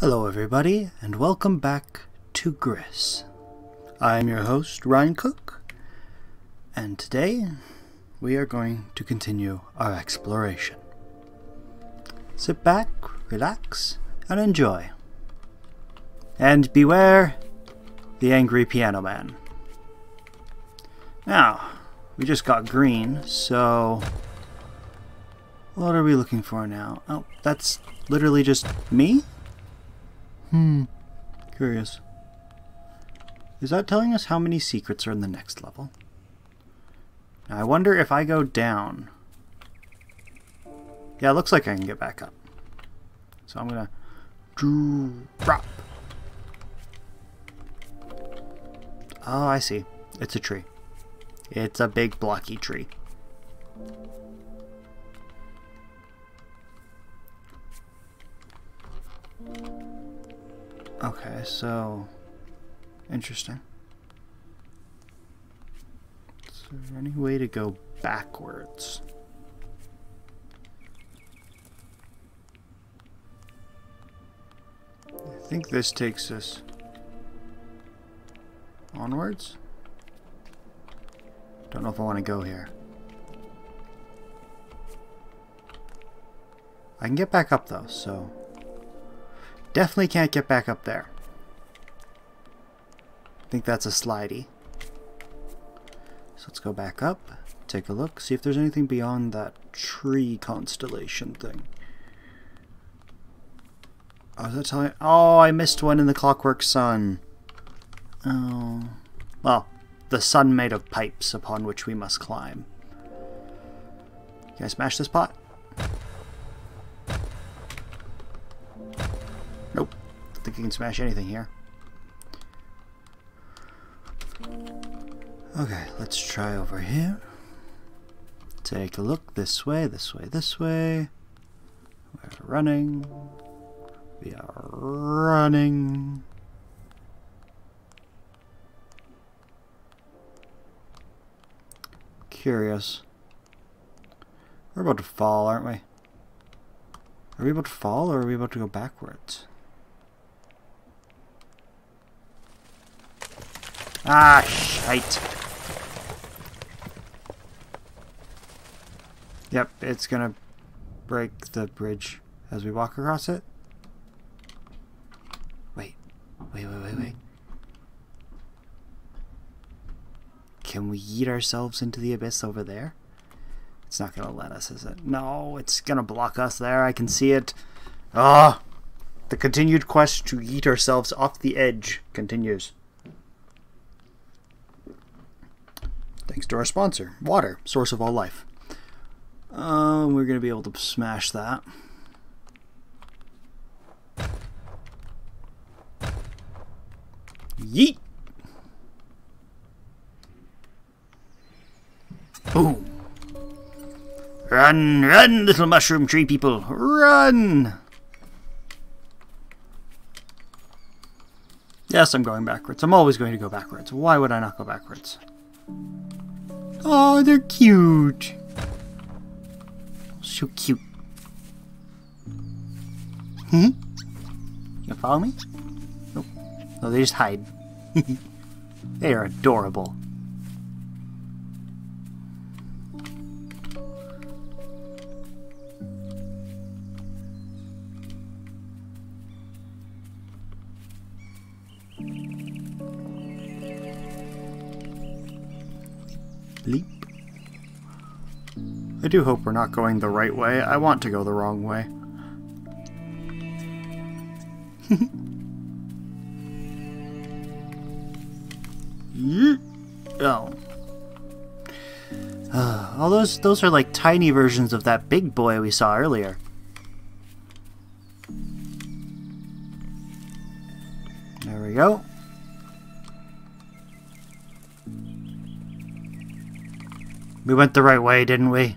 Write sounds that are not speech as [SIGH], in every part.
Hello, everybody, and welcome back to Gris. I'm your host, Ryan Cook, and today we are going to continue our exploration. Sit back, relax, and enjoy. And beware the angry piano man. Now, we just got green, so what are we looking for now? Oh, that's literally just me? Hmm. Curious. Is that telling us how many secrets are in the next level? Now, I wonder if I go down. Yeah, it looks like I can get back up. So I'm gonna drop. Oh, I see. It's a tree. It's a big blocky tree. Okay, so interesting. Is there any way to go backwards? I think this takes us onwards. Don't know if I want to go here. I can get back up though, so Definitely can't get back up there. I think that's a slidey. So let's go back up, take a look, see if there's anything beyond that tree constellation thing. Oh, that telling? Oh, I missed one in the Clockwork Sun. Oh. Well, the sun made of pipes upon which we must climb. Can I smash this pot? Think you can smash anything here. Okay, let's try over here. Take a look this way, this way, this way. We're running. We are running. Curious. We're about to fall, aren't we? Are we about to fall or are we about to go backwards? Ah, shite. Yep, it's gonna break the bridge as we walk across it. Wait, wait, wait, wait, wait. Can we eat ourselves into the abyss over there? It's not gonna let us, is it? No, it's gonna block us there. I can see it. Ah! The continued quest to eat ourselves off the edge continues. Thanks to our sponsor, water, source of all life. Uh, we're going to be able to smash that. Yeet! Boom! Run, run, little mushroom tree people, run! Yes, I'm going backwards. I'm always going to go backwards. Why would I not go backwards? Oh, they're cute. So cute. Hmm? You follow me? Nope. No, they just hide. [LAUGHS] they are adorable. I do hope we're not going the right way. I want to go the wrong way. [LAUGHS] oh. Uh, all those those are like tiny versions of that big boy we saw earlier. There we go. We went the right way, didn't we?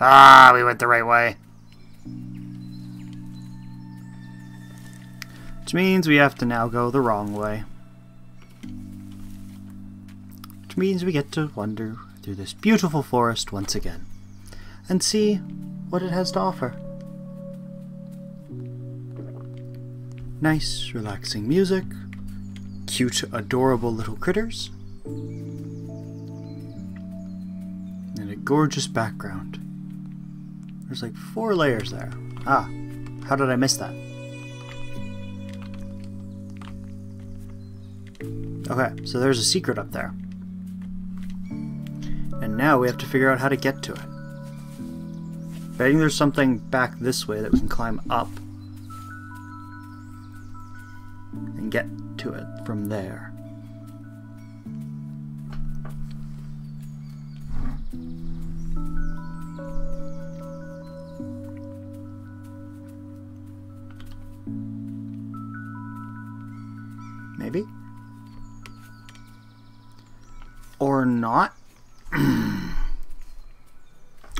Ah, we went the right way. Which means we have to now go the wrong way. Which means we get to wander through this beautiful forest once again. And see what it has to offer. Nice, relaxing music, cute, adorable little critters, and a gorgeous background. There's like four layers there. Ah, how did I miss that? Okay, so there's a secret up there. And now we have to figure out how to get to it. Betting there's something back this way that we can climb up and get to it from there.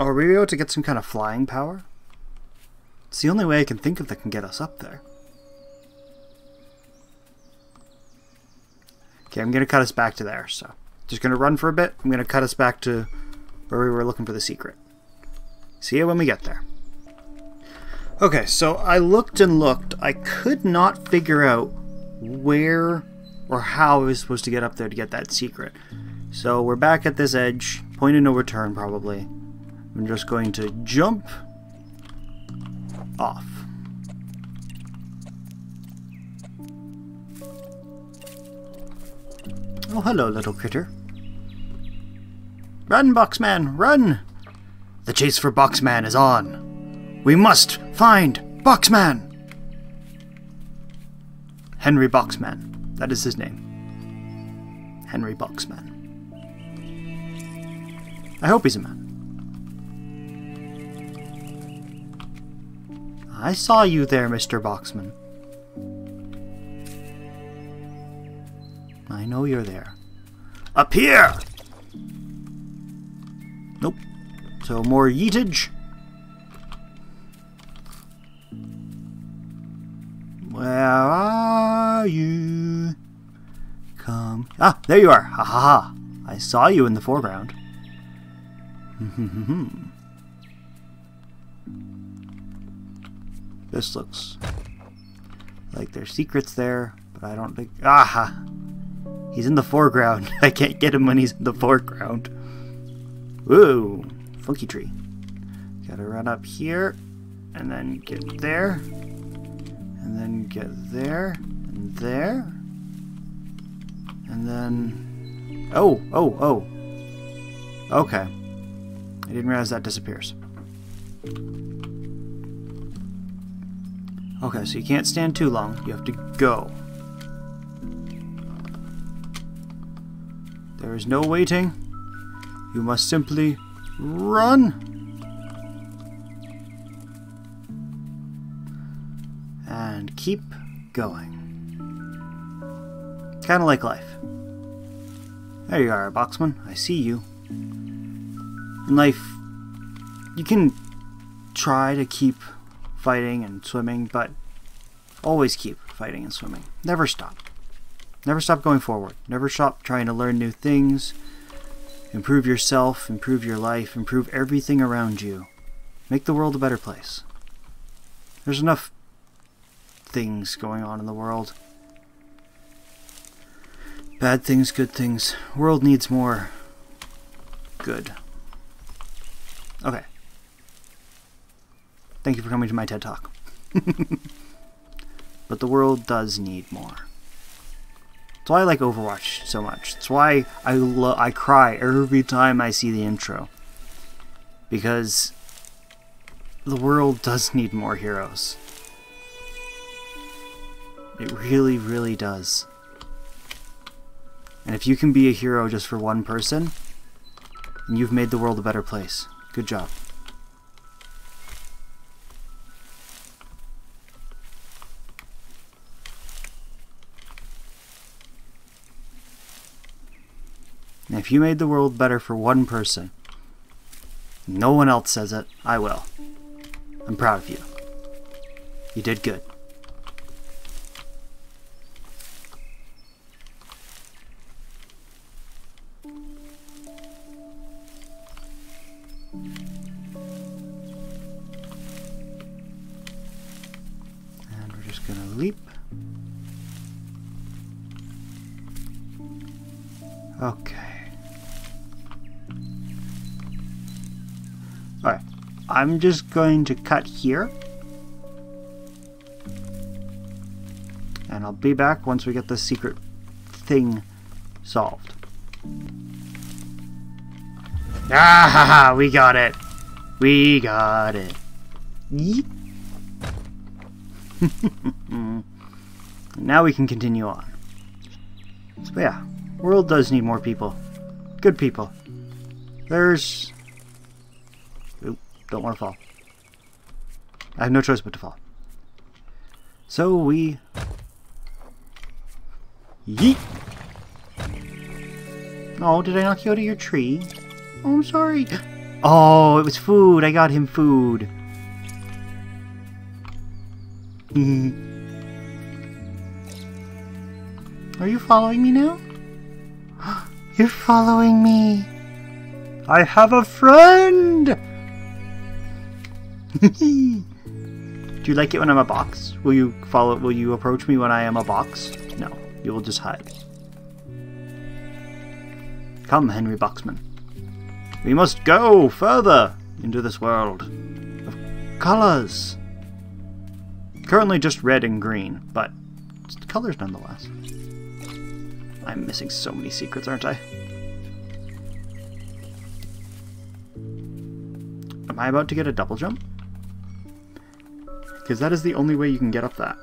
Are we able to get some kind of flying power? It's the only way I can think of that can get us up there. Okay, I'm going to cut us back to there, so. Just going to run for a bit. I'm going to cut us back to where we were looking for the secret. See you when we get there. Okay, so I looked and looked. I could not figure out where or how I was supposed to get up there to get that secret. So we're back at this edge, point of no return probably. I'm just going to jump off. Oh, hello, little critter. Run, Boxman, run! The chase for Boxman is on. We must find Boxman! Henry Boxman. That is his name. Henry Boxman. I hope he's a man. I saw you there, Mr. Boxman. I know you're there. Up here! Nope. So more yeetage. Where are you? Come. Ah, there you are. Ha ha ha. I saw you in the foreground. [LAUGHS] Hmm, hmm, hmm, this looks like there's secrets there, but I don't think. Aha! He's in the foreground. [LAUGHS] I can't get him when he's in the foreground. Whoa! Funky tree. Gotta run up here, and then get there, and then get there, and there, and then. Oh, oh, oh. Okay. I didn't realize that disappears. Okay, so you can't stand too long. You have to go. There is no waiting. You must simply run. And keep going. Kind of like life. There you are, Boxman. I see you. In life, you can try to keep fighting and swimming, but always keep fighting and swimming. Never stop. Never stop going forward. Never stop trying to learn new things, improve yourself, improve your life, improve everything around you. Make the world a better place. There's enough things going on in the world. Bad things, good things. World needs more good. Okay. Thank you for coming to my TED Talk. [LAUGHS] but the world does need more. That's why I like Overwatch so much. That's why I lo I cry every time I see the intro. Because the world does need more heroes. It really, really does. And if you can be a hero just for one person, you've made the world a better place. Good job. You made the world better for one person, no one else says it, I will. I'm proud of you. You did good. I'm just going to cut here. And I'll be back once we get the secret thing solved. Ah, ha, [LAUGHS] ha, we got it. We got it. [LAUGHS] Now we can continue on. So yeah, world does need more people. Good people. There's... Don't want to fall. I have no choice but to fall. So we... Yeet! Oh, did I knock you out of your tree? Oh, I'm sorry. Oh, it was food. I got him food. Are you following me now? [GASPS] You're following me. I have a friend! [LAUGHS] Do you like it when I'm a box? Will you follow will you approach me when I am a box? No. You will just hide. Come, Henry Boxman. We must go further into this world of colors. Currently just red and green, but it's colors nonetheless. I'm missing so many secrets, aren't I? Am I about to get a double jump? Because that is the only way you can get up that.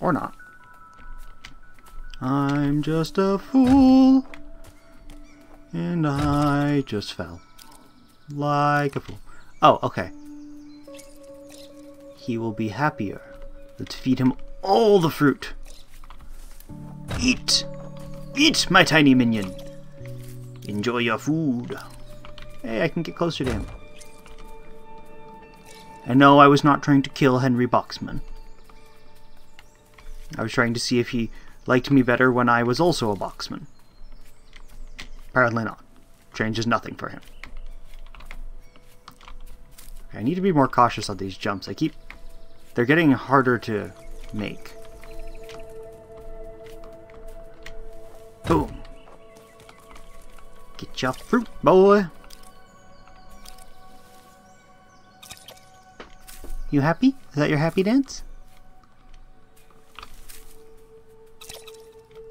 Or not. I'm just a fool. And I just fell. Like a fool. Oh, okay. He will be happier. Let's feed him all the fruit. Eat! Eat, my tiny minion! Enjoy your food. Hey, I can get closer to him. And no, I was not trying to kill Henry Boxman. I was trying to see if he liked me better when I was also a boxman. Apparently not. Changes nothing for him. I need to be more cautious on these jumps. I keep... They're getting harder to make. Boom. Get your fruit, boy. You happy? Is that your happy dance?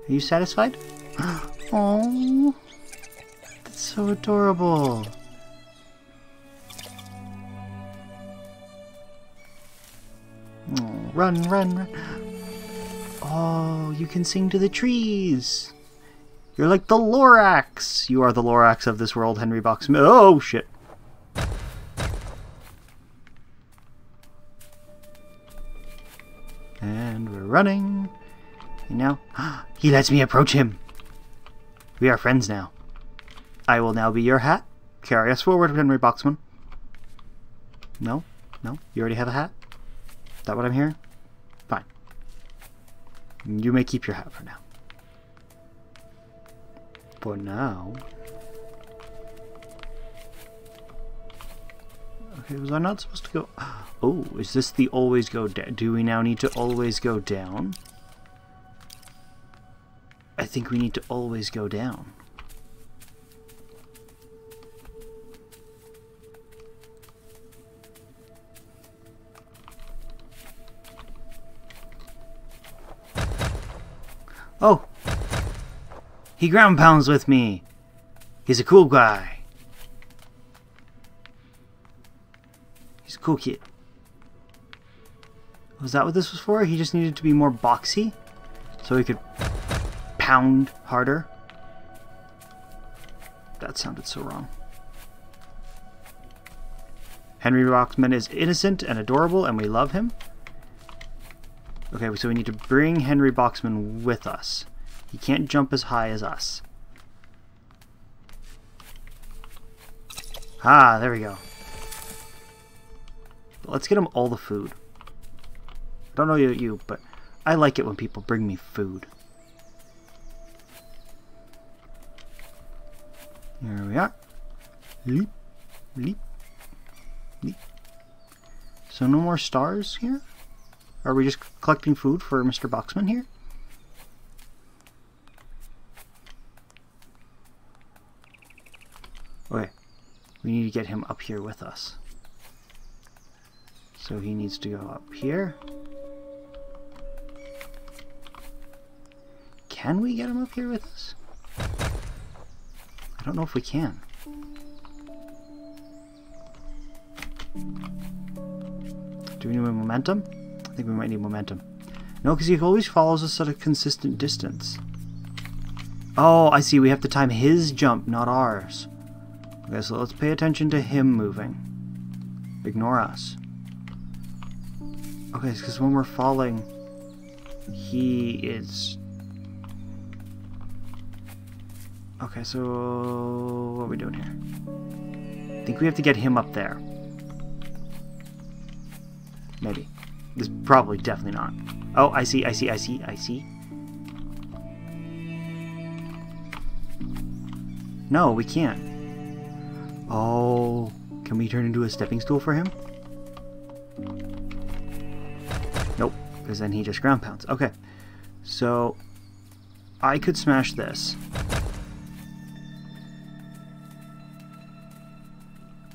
Are you satisfied? [GASPS] Oh, that's so adorable. Oh, run, run, run. Oh, you can sing to the trees. You're like the Lorax. You are the Lorax of this world, Henry Boxman. Oh, shit. Running. And now, [GASPS] he lets me approach him. We are friends now. I will now be your hat. Carry us forward, Henry Boxman. No? No? You already have a hat? Is that what I'm hearing? Fine. You may keep your hat for now. For now... Okay, was I not supposed to go... Oh, is this the always go down? Do we now need to always go down? I think we need to always go down. Oh! He ground pounds with me! He's a cool guy. Cool kid. Was that what this was for? He just needed to be more boxy? So he could pound harder. That sounded so wrong. Henry Boxman is innocent and adorable, and we love him. Okay, so we need to bring Henry Boxman with us. He can't jump as high as us. Ah, there we go. Let's get him all the food. I don't know you, but I like it when people bring me food. Here we are. Leap, leap, leap. So no more stars here? Are we just collecting food for Mr. Boxman here? Okay, we need to get him up here with us. So he needs to go up here. Can we get him up here with us? I don't know if we can. Do we need momentum? I think we might need momentum. No, because he always follows us at a consistent distance. Oh, I see. We have to time his jump, not ours. Okay, so let's pay attention to him moving. Ignore us. Okay, because when we're falling, he is... Okay, so what are we doing here? I think we have to get him up there. Maybe. This probably definitely not. Oh, I see, I see, I see, I see. No, we can't. Oh, can we turn into a stepping stool for him? Because then he just ground pounds. Okay, so I could smash this.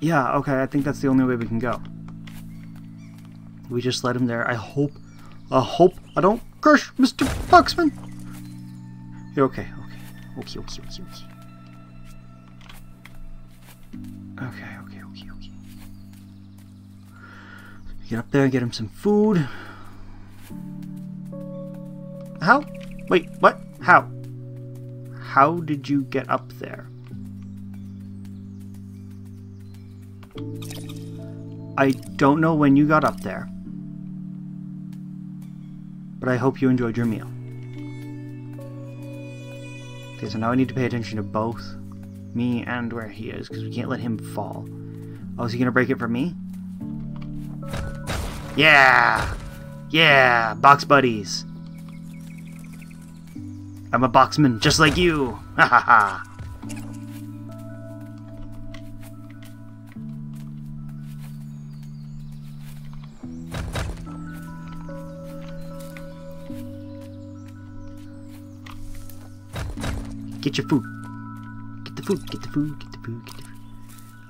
Yeah, okay, I think that's the only way we can go. We just let him there. I hope, I hope I don't crush Mr. Boxman. Okay, okay, okay, okay, okay, okay. Okay, okay, okay, okay. Get up there, get him some food. How? Wait, what? How? How did you get up there? I don't know when you got up there, but I hope you enjoyed your meal. Okay, so now I need to pay attention to both me and where he is, because we can't let him fall. Oh, is he gonna break it for me? Yeah! Yeah! Box buddies! I'm a boxman just like you! [LAUGHS] Ha ha ha! Get your food. Get the food, get the food, get the food, get the food.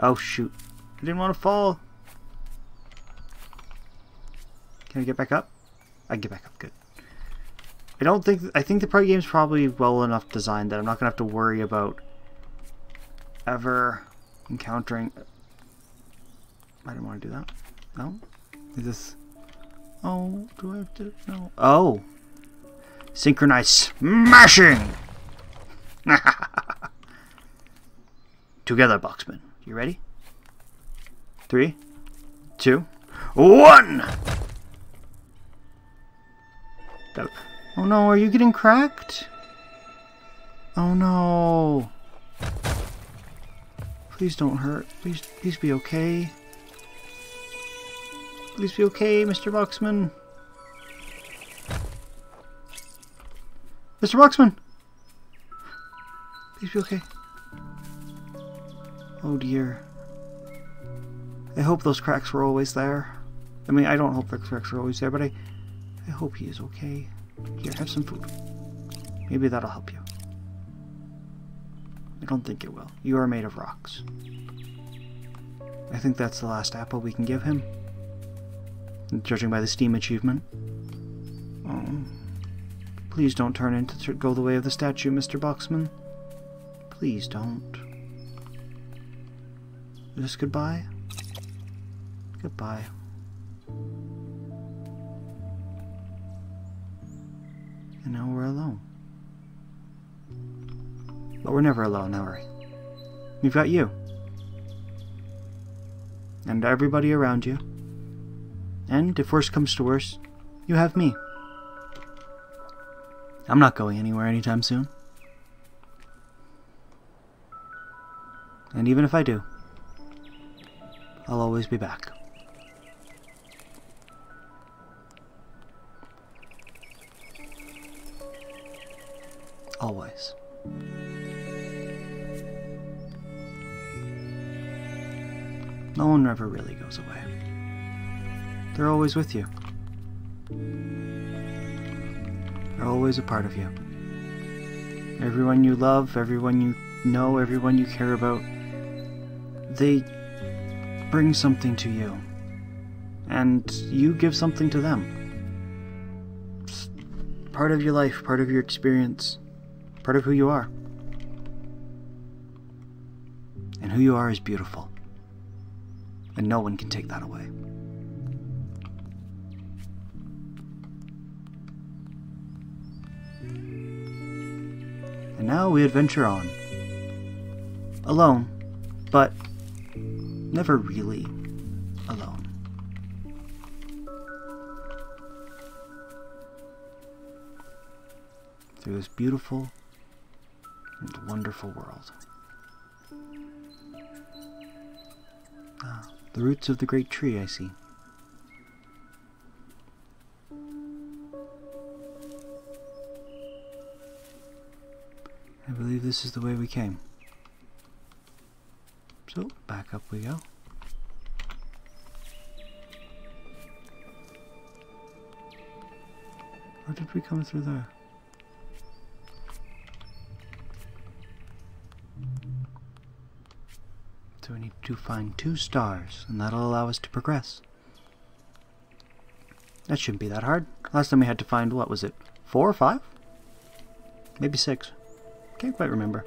Oh shoot. I didn't want to fall. Can I get back up? I can get back up, good. I don't think, I think the party game's probably well enough designed that I'm not going to have to worry about ever encountering... I didn't want to do that. No? Is this... Oh, do I have to... No. Oh! Synchronize smashing! [LAUGHS] Together, Boxman. You ready? Three, two, one! Oh no, are you getting cracked? Oh no. Please don't hurt. Please, please be okay. Please be okay, Mr. Boxman. Mr. Boxman! Please be okay. Oh dear. I hope those cracks were always there. I mean, I don't hope the cracks are always there, but I, I hope he is okay. Here, have some food. Maybe that'll help you. I don't think it will. You are made of rocks. I think that's the last apple we can give him. Judging by the Steam achievement. Oh. Please don't turn into go the way of the statue, Mr. Boxman. Please don't. Just goodbye? Goodbye. And now we're alone. But we're never alone, are we? We've got you. And everybody around you. And if worst comes to worst, you have me. I'm not going anywhere anytime soon. And even if I do, I'll always be back. Always. No one ever really goes away. They're always with you. They're always a part of you. Everyone you love, everyone you know, everyone you care about, they bring something to you. And you give something to them. It's part of your life, part of your experience, part of who you are. And who you are is beautiful. And no one can take that away. And now we adventure on. Alone, but never really alone. Through this beautiful and wonderful world. Ah, the roots of the great tree I see. I believe this is the way we came. So, back up we go. Or did we come through there? To find two stars, and that'll allow us to progress. That shouldn't be that hard. Last time we had to find, what was it, four or five? Maybe six. Can't quite remember.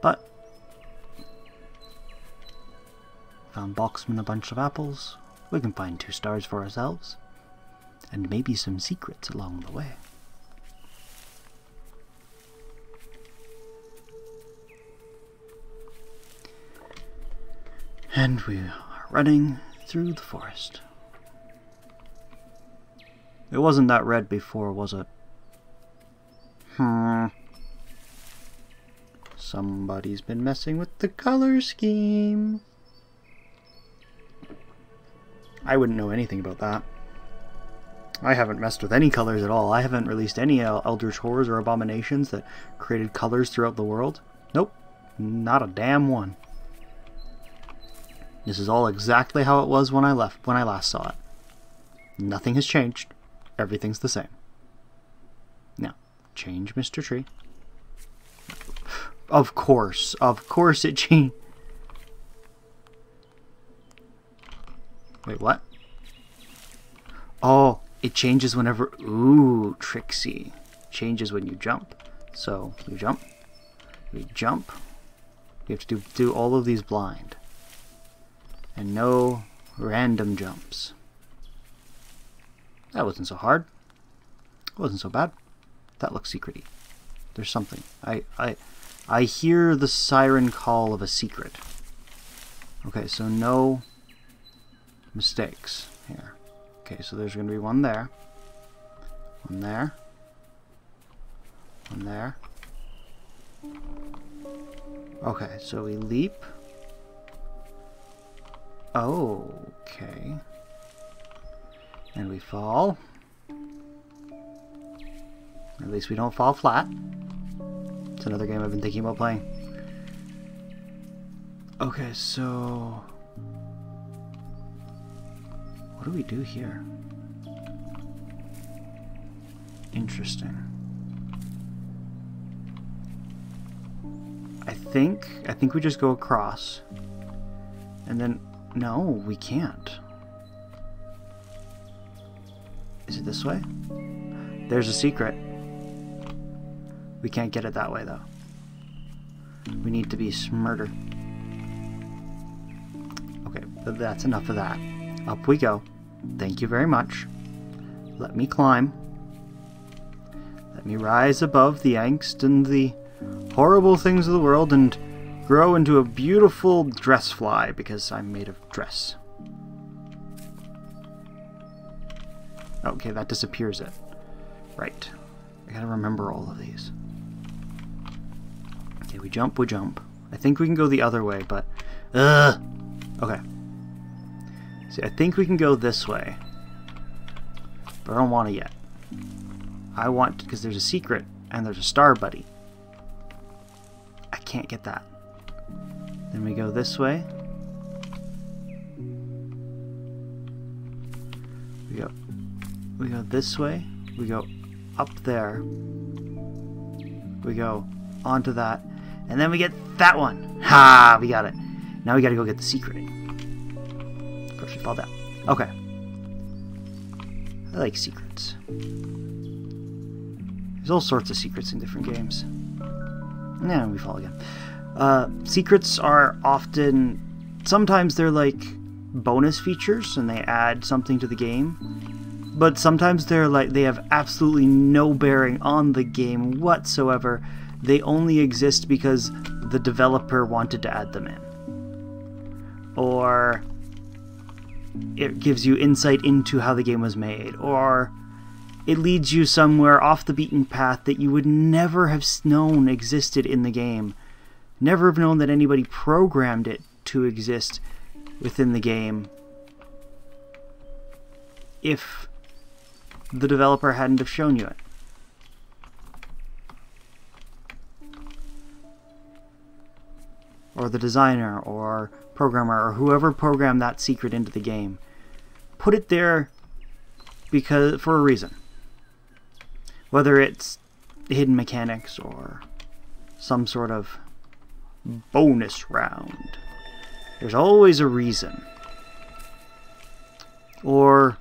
But, found Boxman a bunch of apples. We can find two stars for ourselves. And maybe some secrets along the way. And we are running through the forest. It wasn't that red before, was it? Hmm. Somebody's been messing with the color scheme. I wouldn't know anything about that. I haven't messed with any colors at all. I haven't released any Eldritch Horrors or Abominations that created colors throughout the world. Nope. Not a damn one. This is all exactly how it was when I left, when I last saw it. Nothing has changed. Everything's the same. Now, change Mr. Tree. Of course, of course it changed. Wait, what? Oh, it changes whenever... Ooh, Trixie. Changes when you jump. So, you jump. We jump. You have to do, do all of these blind. And no random jumps. That wasn't so hard. It wasn't so bad. That looks secrety. There's something. I, I, I hear the siren call of a secret. Okay, so no mistakes here. Okay, so there's going to be one there. One there. One there. Okay, so we leap. Okay. And we fall. At least we don't fall flat. It's another game I've been thinking about playing. Okay, so... What do we do here? Interesting. I think, I think we just go across. And then, no, we can't. Is it this way? There's a secret. We can't get it that way, though. We need to be smarter. Okay, that's enough of that. Up we go. Thank you very much. Let me climb. Let me rise above the angst and the horrible things of the world and grow into a beautiful dress fly because I'm made of dress. Okay, that disappears it. Right. I gotta remember all of these. Okay, we jump, we jump. I think we can go the other way, but... Ugh! Okay. See, I think we can go this way. But I don't want it yet. I want... because there's a secret, and there's a star buddy. I can't get that. Then we go this way. We go, we go this way. We go up there. We go onto that. And then we get that one. Ha! We got it. Now we gotta go get the secret. Of course, we fall down. Okay. I like secrets. There's all sorts of secrets in different games. And we fall again. Uh, secrets are often... Sometimes they're like bonus features and they add something to the game. But sometimes they're like they have absolutely no bearing on the game whatsoever. They only exist because the developer wanted to add them in. Or it gives you insight into how the game was made, or it leads you somewhere off the beaten path that you would never have known existed in the game. Never have known that anybody programmed it to exist within the game if the developer hadn't have shown you it. Or the designer, or programmer or whoever programmed that secret into the game put it there because for a reason. Whether it's hidden mechanics or some sort of bonus round. There's always a reason. Or,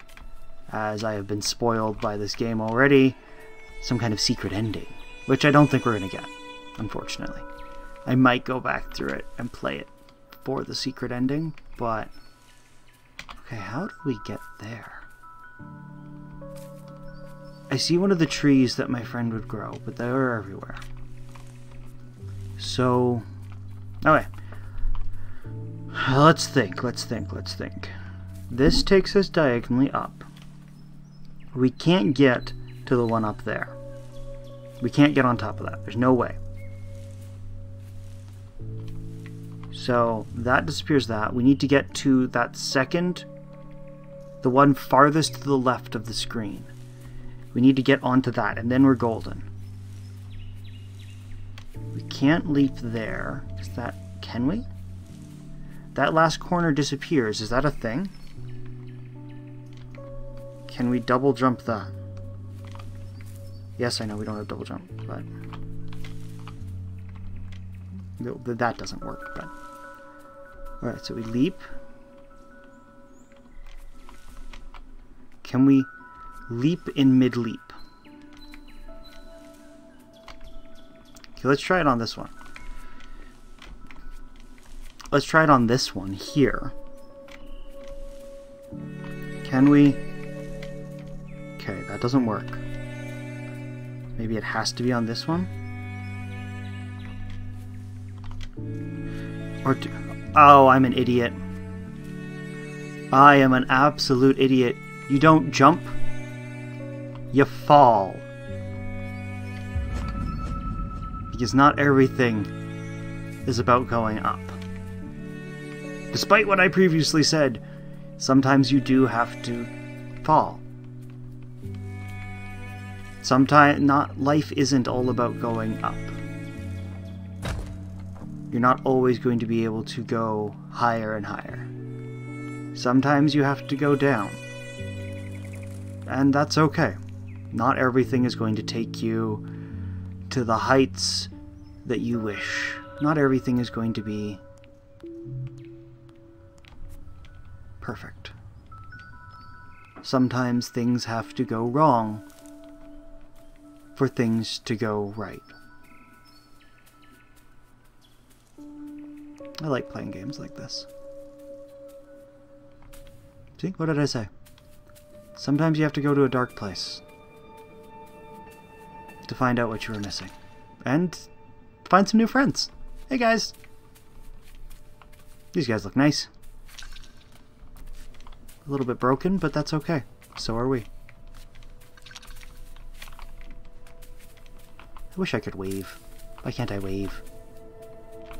as I have been spoiled by this game already, some kind of secret ending. Which I don't think we're going to get, unfortunately. I might go back through it and play it for the secret ending, but... Okay, how do we get there? I see one of the trees that my friend would grow, but they are everywhere. So... Okay. Let's think, let's think, let's think. This takes us diagonally up. We can't get to the one up there. We can't get on top of that. There's no way. So that disappears that. We need to get to that second, the one farthest to the left of the screen. We need to get onto that, and then we're golden. We can't leap there. That... Can we? That last corner disappears. Is that a thing? Can we double jump that? Yes, I know we don't have double jump, but... That doesn't work, but... Alright, so we leap. Can we leap in mid-leap? Okay, let's try it on this one. Let's try it on this one here. Can we... Okay, that doesn't work. Maybe it has to be on this one? Or do... Oh, I'm an idiot. I am an absolute idiot. You don't jump, you fall. Because not everything is about going up. Despite what I previously said, sometimes you do have to fall. Sometimes not life isn't all about going up you're not always going to be able to go higher and higher. Sometimes you have to go down. And that's okay. Not everything is going to take you to the heights that you wish. Not everything is going to be perfect. Sometimes things have to go wrong for things to go right. I like playing games like this. See? What did I say? Sometimes you have to go to a dark place to find out what you were missing. And find some new friends. Hey guys! These guys look nice. A little bit broken, but that's okay. So are we. I wish I could wave. Why can't I wave?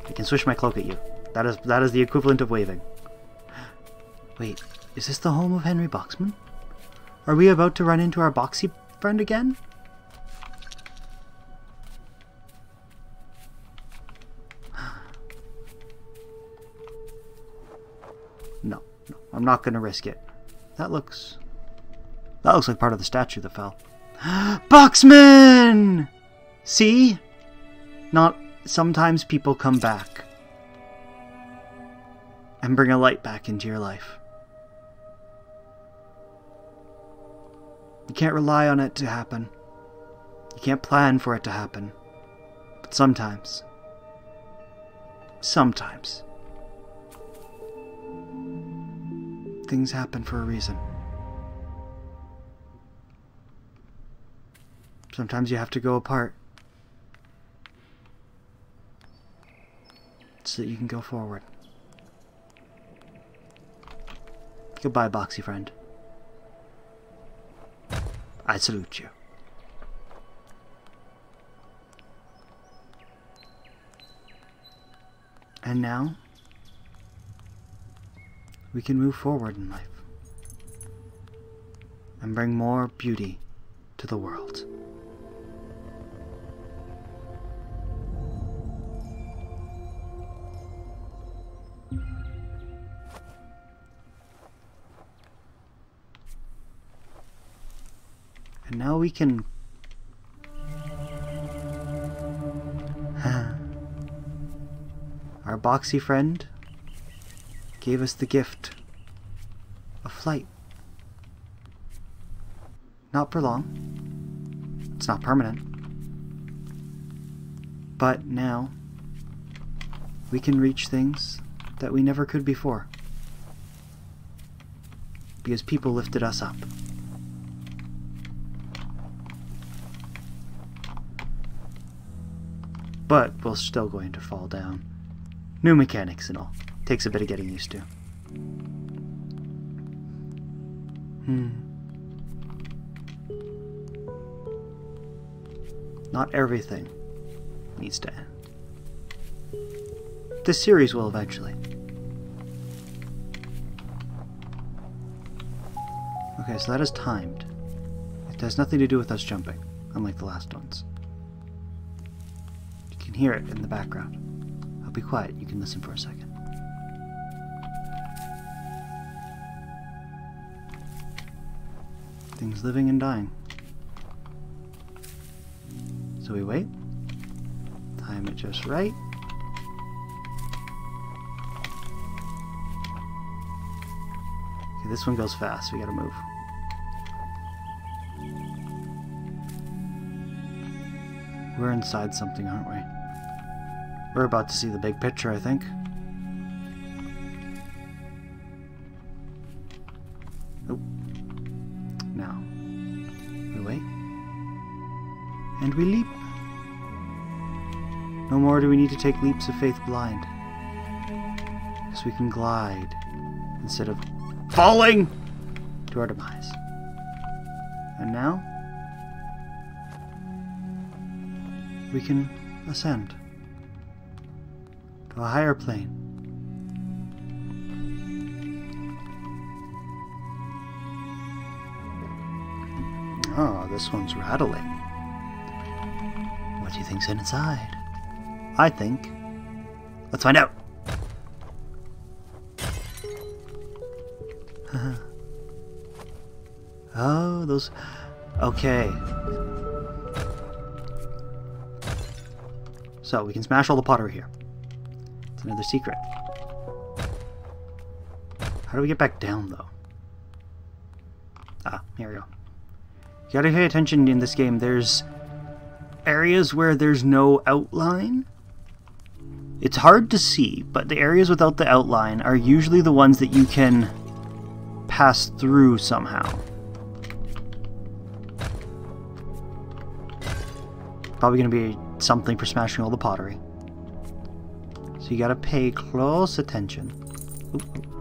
I can swish my cloak at you. That is that is the equivalent of waving. Wait, is this the home of Henry Boxman? Are we about to run into our boxy friend again? Not going to risk it. That looks... That looks like part of the statue that fell. [GASPS] Boxman! See? Not sometimes people come back and bring a light back into your life. You can't rely on it to happen. You can't plan for it to happen. But sometimes, sometimes, things happen for a reason. Sometimes you have to go apart so that you can go forward. Goodbye, Boxy friend. I salute you. And now, we can move forward in life and bring more beauty to the world. And now we can... [LAUGHS] Our boxy friend gave us the gift of flight. Not for long. It's not permanent. But now, we can reach things that we never could before. Because people lifted us up. but we're still going to fall down. New mechanics and all. Takes a bit of getting used to. Hmm. Not everything needs to end. This series will eventually. Okay, so that is timed. It has nothing to do with us jumping, unlike the last ones You can hear it in the background. I'll be quiet, you can listen for a second. Things living and dying. So we wait. Time it just right. Okay, this one goes fast, we gotta move. We're inside something, aren't we? We're about to see the big picture, I think. Now, we wait. And we leap. No more do we need to take leaps of faith blind. Because we can glide instead of falling to our demise. And now, we can ascend to a higher plane. This one's rattling. What do you think's inside? I think. Let's find out. [LAUGHS] oh, those. Okay. So we can smash all the pottery here. It's another secret. How do we get back down, though? Ah, here we go. You gotta pay attention in this game. There's areas where there's no outline. It's hard to see, but the areas without the outline are usually the ones that you can pass through somehow. Probably gonna be something for smashing all the pottery. So you gotta pay close attention. How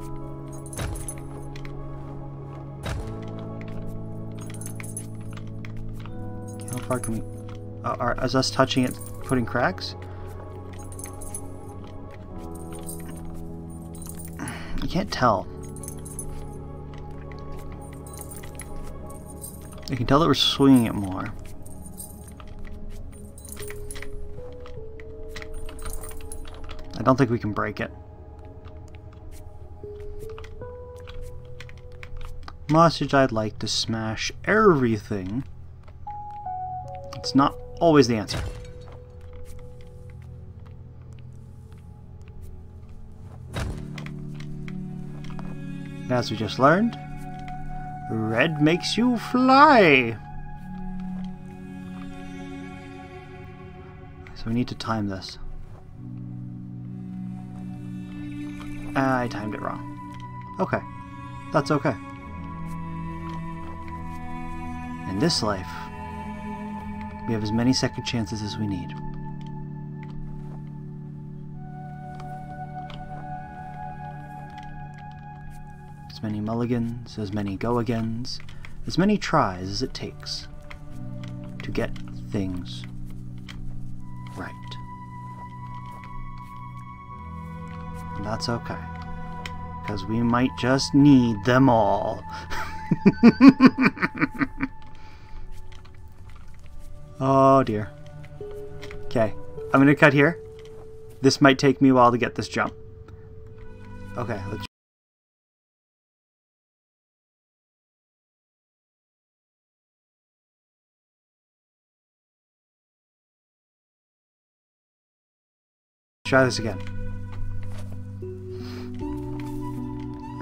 Uh, are, is us touching it putting cracks? You can't tell. You can tell that we're swinging it more. I don't think we can break it. as I'd like to smash everything, it's not always the answer. As we just learned, red makes you fly. So we need to time this. I timed it wrong. Okay. That's okay. In this life, we have as many second chances as we need. As many mulligans, as many go-agains, as many tries as it takes to get things right. And that's okay. Because we might just need them all. [LAUGHS] oh dear. Okay, I'm gonna cut here. This might take me a while to get this jump. Okay, let's try this again.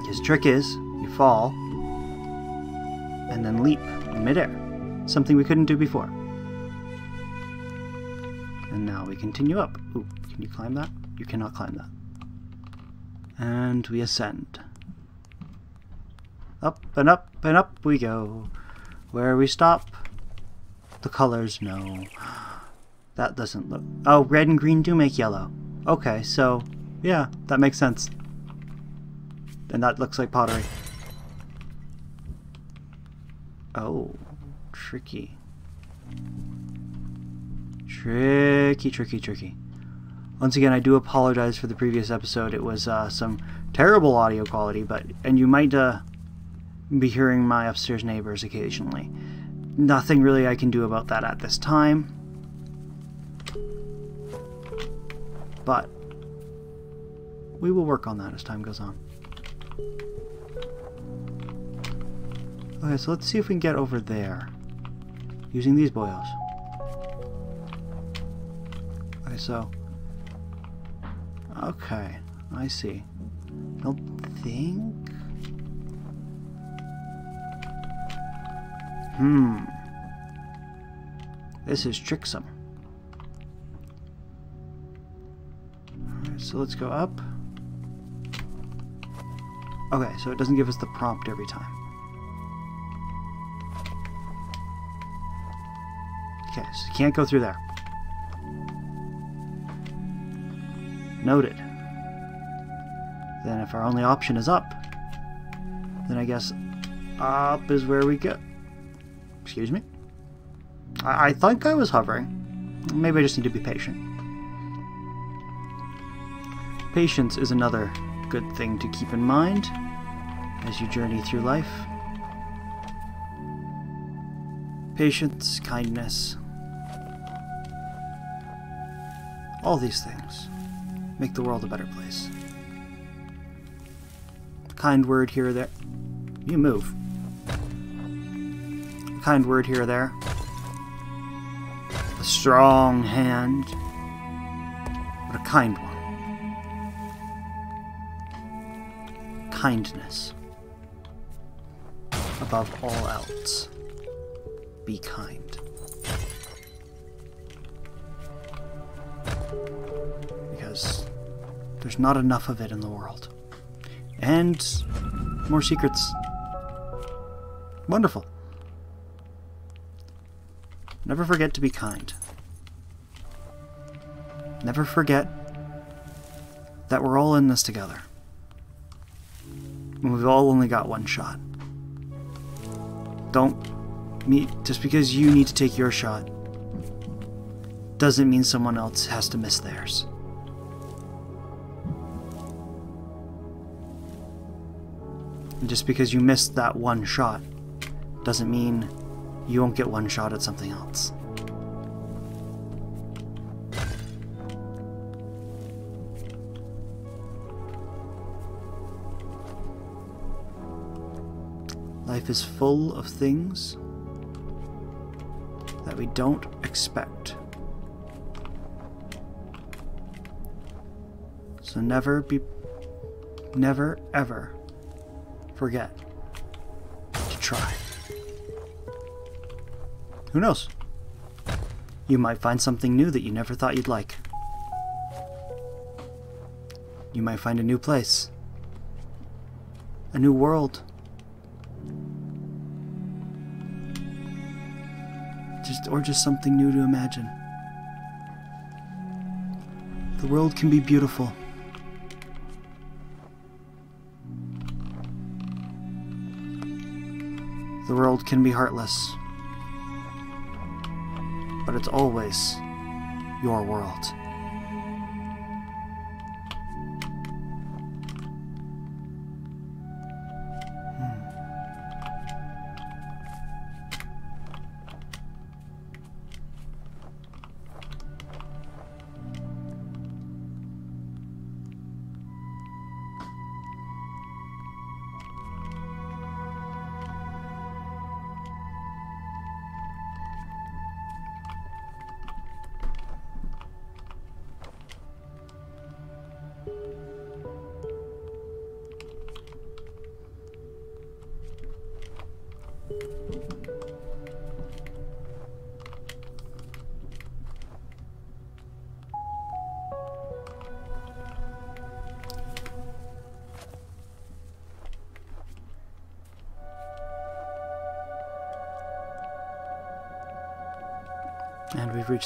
His trick is you fall and then leap in midair, something we couldn't do before. And now we continue up. Ooh, can you climb that? You cannot climb that. And we ascend. Up and up and up we go. Where we stop, the colors know. [GASPS] That doesn't look... Oh, red and green do make yellow. Okay, so, yeah, that makes sense. And that looks like pottery. Oh, tricky. Tricky, tricky, tricky. Once again, I do apologize for the previous episode. It was uh, some terrible audio quality, but and you might uh, be hearing my upstairs neighbors occasionally. Nothing really I can do about that at this time. But we will work on that as time goes on. Okay, so let's see if we can get over there using these boyos. Okay, so... Okay, I see. Don't think... Hmm. This is tricksome. Alright, so let's go up. Okay, so it doesn't give us the prompt every time. Okay, so you can't go through there. Noted. Then if our only option is up, then I guess up is where we go. Excuse me? I, I think I was hovering. Maybe I just need to be patient. Patience is another good thing to keep in mind as you journey through life. Patience, kindness, all these things make the world a better place. Kind word here or there. You move. Kind word here or there. A strong hand, but a kind one. Kindness. Above all else, be kind. There's not enough of it in the world. And more secrets. Wonderful. Never forget to be kind. Never forget that we're all in this together. And we've all only got one shot. Don't meet just because you need to take your shot doesn't mean someone else has to miss theirs. Just because you missed that one shot doesn't mean you won't get one shot at something else. Life is full of things that we don't expect. So never be, never ever forget to try. Who knows? You might find something new that you never thought you'd like. You might find a new place, a new world. Just or just something new to imagine. The world can be beautiful. The world can be heartless. But it's always your world.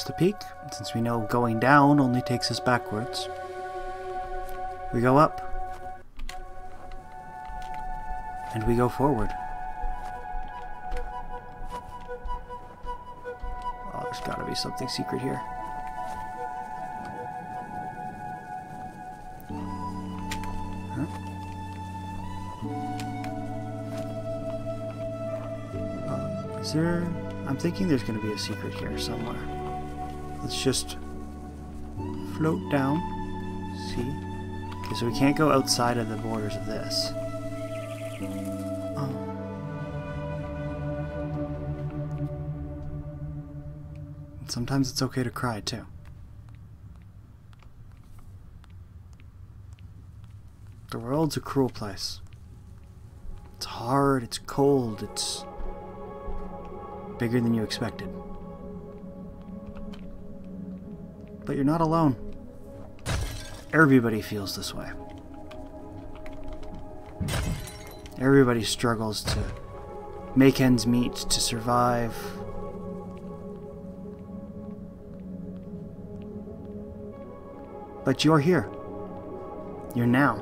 And the peak. Since we know going down only takes us backwards, we go up. And we go forward. Oh, there's gotta be something secret here. Huh? Uh, is there... I'm thinking there's going to be a secret here somewhere. Let's just float down. See? Okay, so we can't go outside of the borders of this. Oh. Sometimes it's okay to cry too. The world's a cruel place. It's hard, it's cold, it's bigger than you expected. But you're not alone. Everybody feels this way. Everybody struggles to make ends meet, to survive. But you're here. You're now.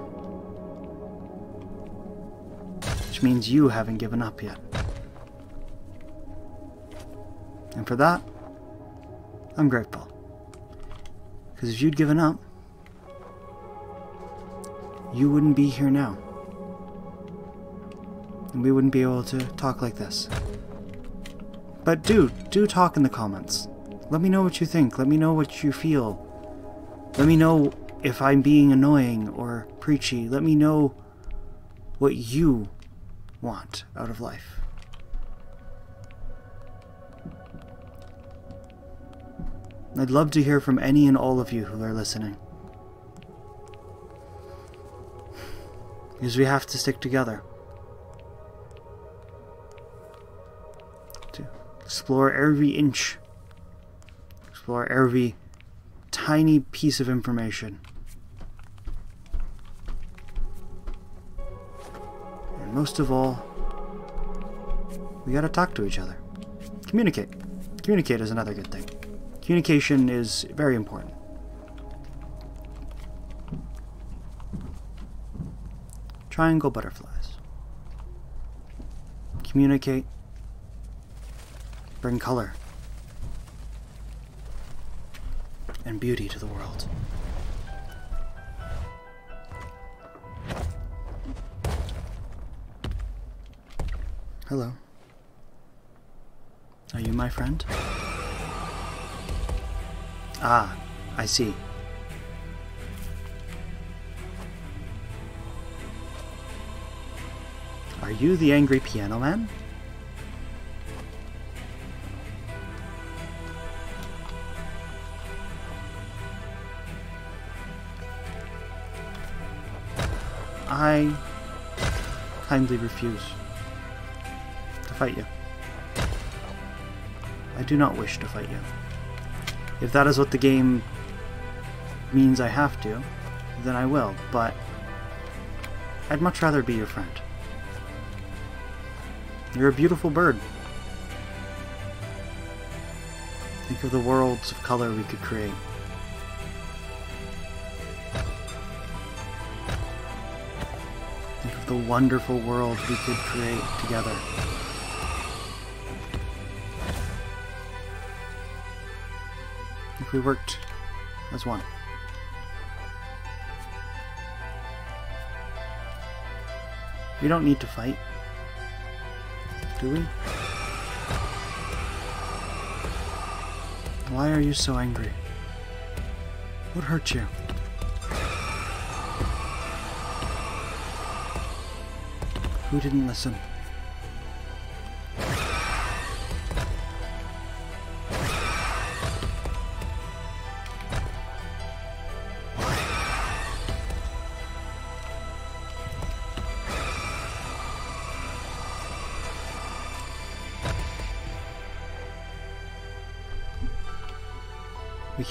Which means you haven't given up yet. And for that, I'm grateful. Because if you'd given up, you wouldn't be here now. And we wouldn't be able to talk like this. But do, do talk in the comments. Let me know what you think. Let me know what you feel. Let me know if I'm being annoying or preachy. Let me know what you want out of life. I'd love to hear from any and all of you who are listening. Because we have to stick together. To explore every inch. Explore every tiny piece of information. And most of all, we gotta talk to each other. Communicate. Communicate is another good thing. Communication is very important. Triangle butterflies. Communicate. Bring color. And beauty to the world. Hello. Are you my friend? Ah, I see. Are you the angry piano man? I kindly refuse to fight you. I do not wish to fight you. If that is what the game means I have to, then I will, but I'd much rather be your friend. You're a beautiful bird. Think of the worlds of color we could create. Think of the wonderful world we could create together. We worked as one. We don't need to fight. Do we? Why are you so angry? What hurt you? Who didn't listen?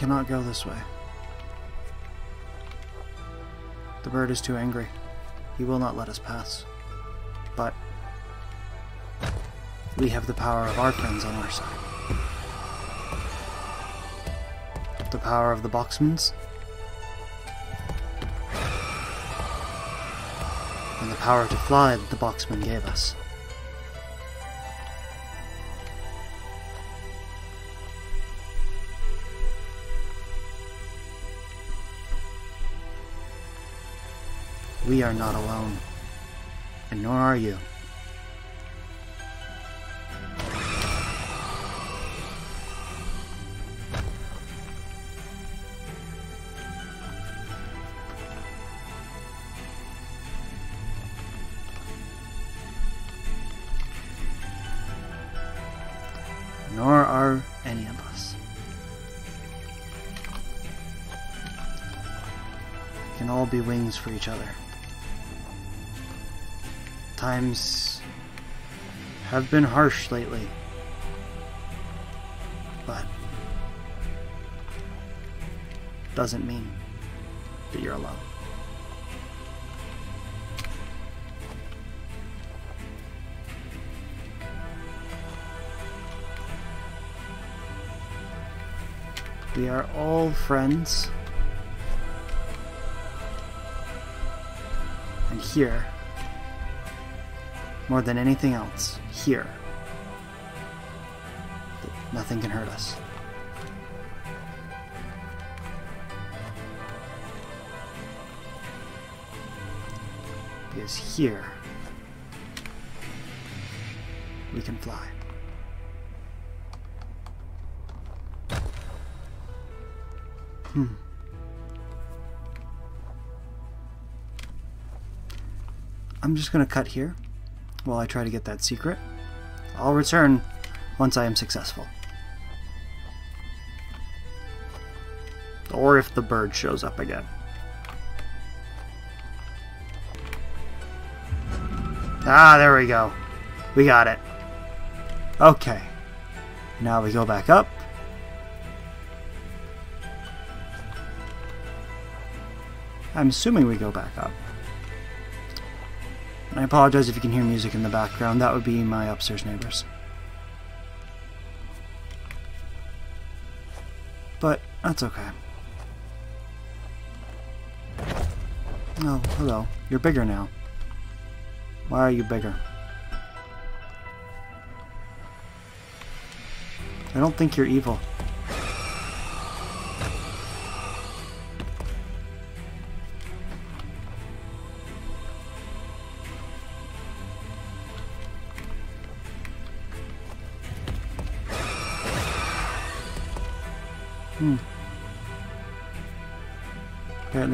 Cannot go this way. The bird is too angry. He will not let us pass. But we have the power of our friends on our side. The power of the Boxmans. And the power to fly that the Boxman gave us. We are not alone, and nor are you. Nor are any of us. We can all be wings for each other times have been harsh lately. But doesn't mean that you're alone. We are all friends. And here more than anything else, here, nothing can hurt us. Because here, we can fly. Hmm. I'm just going to cut here while I try to get that secret. I'll return once I am successful. Or if the bird shows up again. Ah, there we go. We got it. Okay. Now we go back up. I'm assuming we go back up. I apologize if you can hear music in the background. That would be my upstairs neighbors. But that's okay. Oh, hello. You're bigger now. Why are you bigger? I don't think you're evil.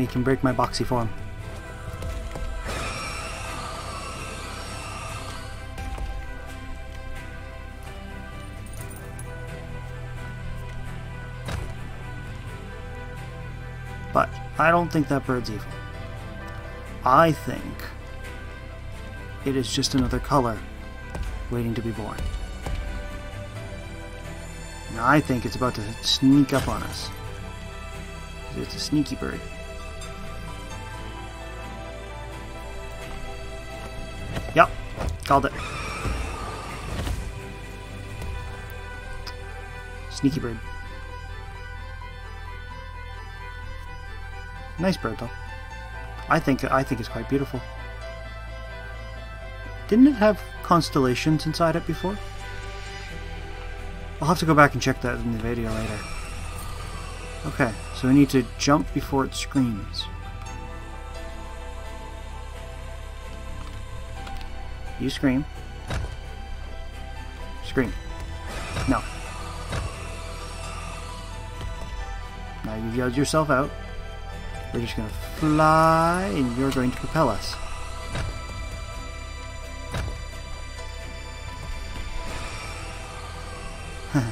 he can break my boxy form. But I don't think that bird's evil. I think it is just another color waiting to be born. And I think it's about to sneak up on us. It's a sneaky bird. Called it. Sneaky bird. Nice bird though. I think I think it's quite beautiful. Didn't it have constellations inside it before? I'll have to go back and check that in the video later. Okay, so we need to jump before it screams. You scream. Scream. No. Now you've yelled yourself out. We're just going to fly, and you're going to propel us. [LAUGHS]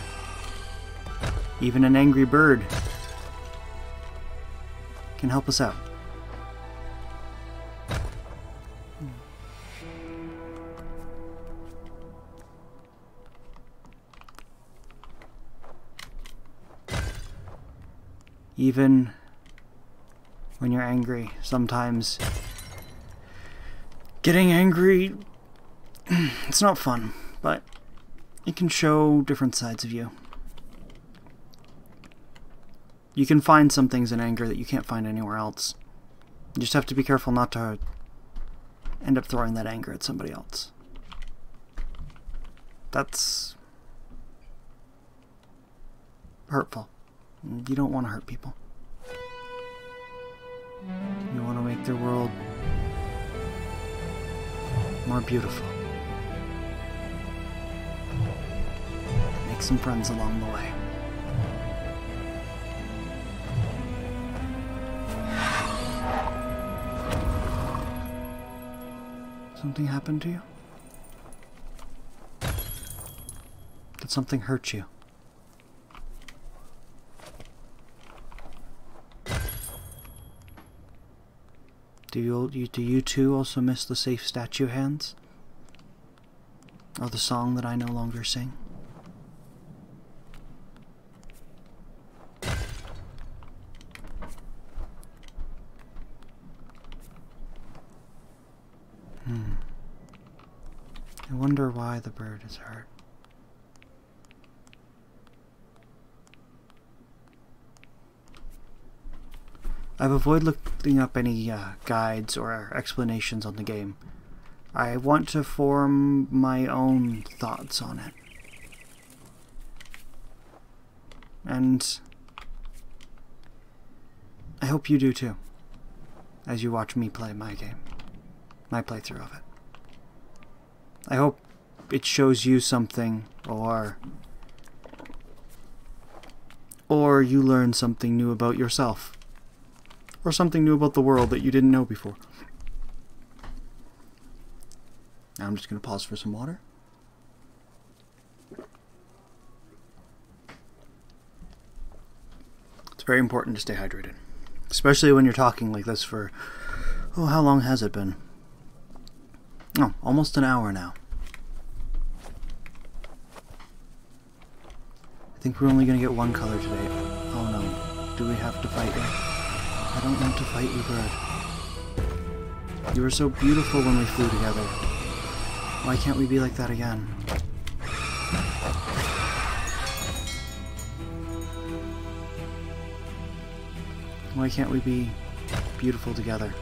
Even an angry bird can help us out. Even when you're angry, sometimes getting angry, [CLEARS THROAT] it's not fun, but it can show different sides of you. You can find some things in anger that you can't find anywhere else. You just have to be careful not to end up throwing that anger at somebody else. That's hurtful. You don't want to hurt people. You want to make their world more beautiful. Make some friends along the way. Something happened to you? Did something hurt you? Do you, do you too also miss the safe statue hands? Or the song that I no longer sing? Hmm. I wonder why the bird is hurt. I've avoided looking up any uh, guides or explanations on the game. I want to form my own thoughts on it. And I hope you do too, as you watch me play my game, my playthrough of it. I hope it shows you something, or or you learn something new about yourself or something new about the world that you didn't know before. Now I'm just going to pause for some water. It's very important to stay hydrated, especially when you're talking like this for, oh, how long has it been? Oh, almost an hour now. I think we're only going to get one color today. Oh no, do we have to fight yet? I don't want to fight you, bird. You were so beautiful when we flew together. Why can't we be like that again? Why can't we be beautiful together?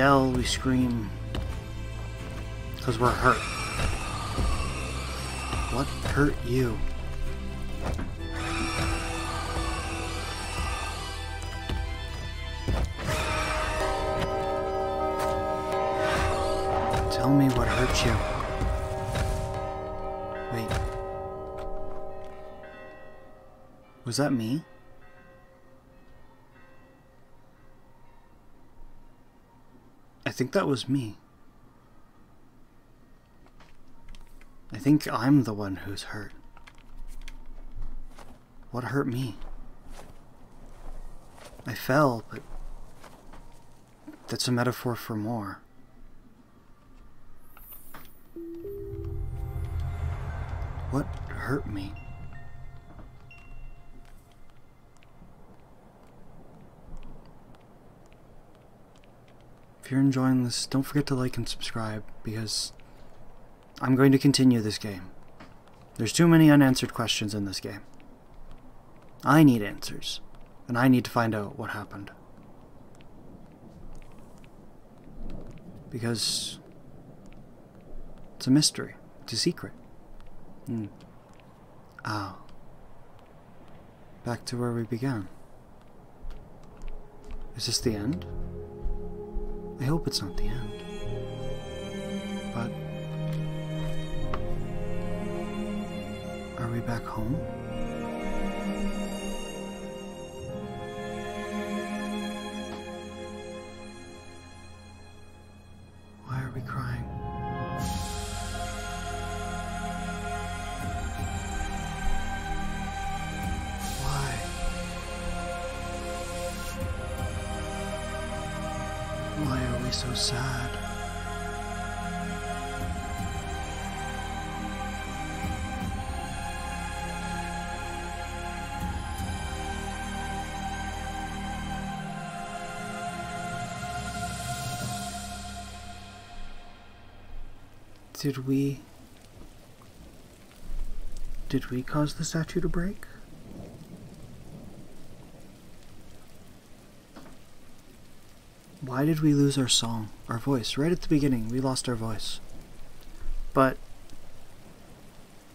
yell, we scream, because we're hurt. What hurt you? Tell me what hurt you. Wait. Was that me? Think that was me. I think I'm the one who's hurt. What hurt me? I fell, but that's a metaphor for more. What hurt me? If you're enjoying this, don't forget to like and subscribe because I'm going to continue this game. There's too many unanswered questions in this game. I need answers, and I need to find out what happened. Because it's a mystery, it's a secret. Hmm. Ah. Back to where we began. Is this the end? I hope it's not the end. But. Are we back home? Why are we so sad? Did we. Did we cause the statue to break? Why did we lose our song, our voice? Right at the beginning, we lost our voice. But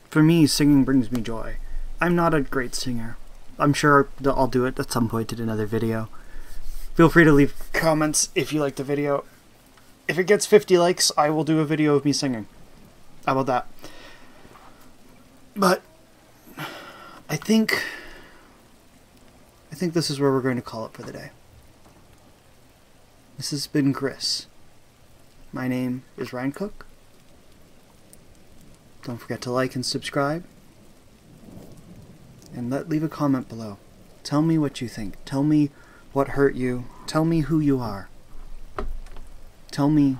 for me, singing brings me joy. I'm not a great singer. I'm sure I'll do it at some point in another video. Feel free to leave comments if you like the video. If it gets 50 likes, I will do a video of me singing. How about that? But I think I think this is where we're going to call it for the day. This has been Gris. My name is Ryan Cook. Don't forget to like and subscribe. And let leave a comment below. Tell me what you think. Tell me what hurt you. Tell me who you are. Tell me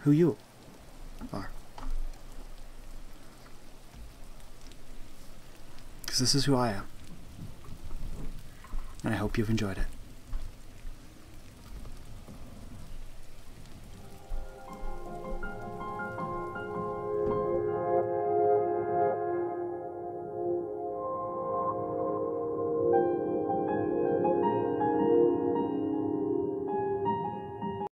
who you are. Because this is who I am. And I hope you've enjoyed it.